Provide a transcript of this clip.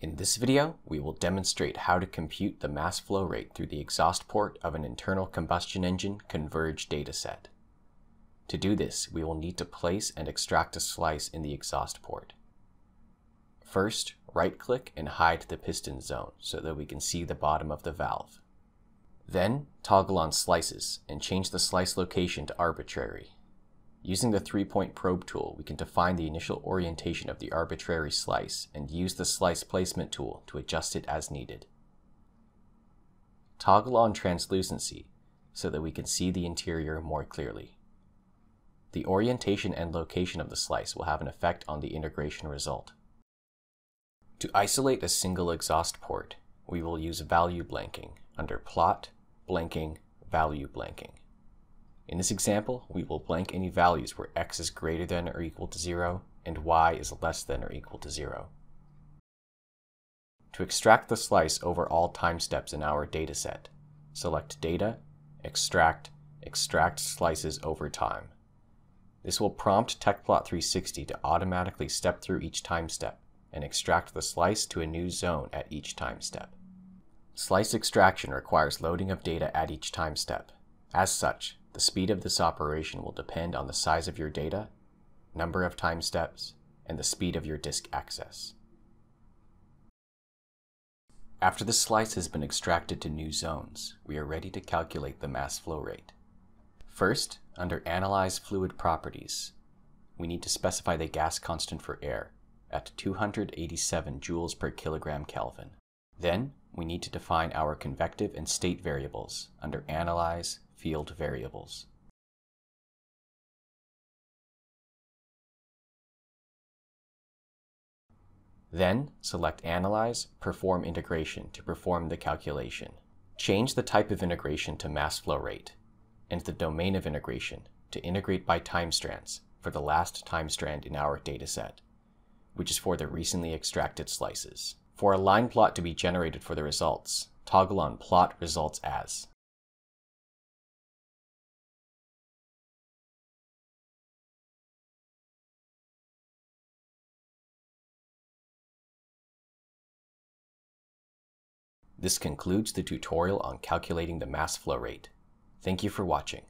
In this video, we will demonstrate how to compute the mass flow rate through the exhaust port of an internal combustion engine CONVERGE dataset. To do this, we will need to place and extract a slice in the exhaust port. First, right-click and hide the piston zone so that we can see the bottom of the valve. Then, toggle on Slices and change the slice location to arbitrary. Using the three-point probe tool, we can define the initial orientation of the arbitrary slice and use the slice placement tool to adjust it as needed. Toggle on translucency so that we can see the interior more clearly. The orientation and location of the slice will have an effect on the integration result. To isolate a single exhaust port, we will use value blanking under Plot, Blanking, Value Blanking. In this example, we will blank any values where x is greater than or equal to 0 and y is less than or equal to 0. To extract the slice over all time steps in our dataset, select Data, Extract, Extract Slices over Time. This will prompt Tecplot 360 to automatically step through each time step and extract the slice to a new zone at each time step. Slice extraction requires loading of data at each time step. As such, the speed of this operation will depend on the size of your data, number of time steps, and the speed of your disk access. After the slice has been extracted to new zones, we are ready to calculate the mass flow rate. First, under Analyze Fluid Properties, we need to specify the gas constant for air at 287 joules per kilogram Kelvin. Then, we need to define our convective and state variables under Analyze field variables. Then, select Analyze, Perform Integration to perform the calculation. Change the type of integration to mass flow rate, and the domain of integration to integrate by time strands for the last time strand in our dataset, which is for the recently extracted slices. For a line plot to be generated for the results, toggle on Plot Results As. This concludes the tutorial on calculating the mass flow rate. Thank you for watching.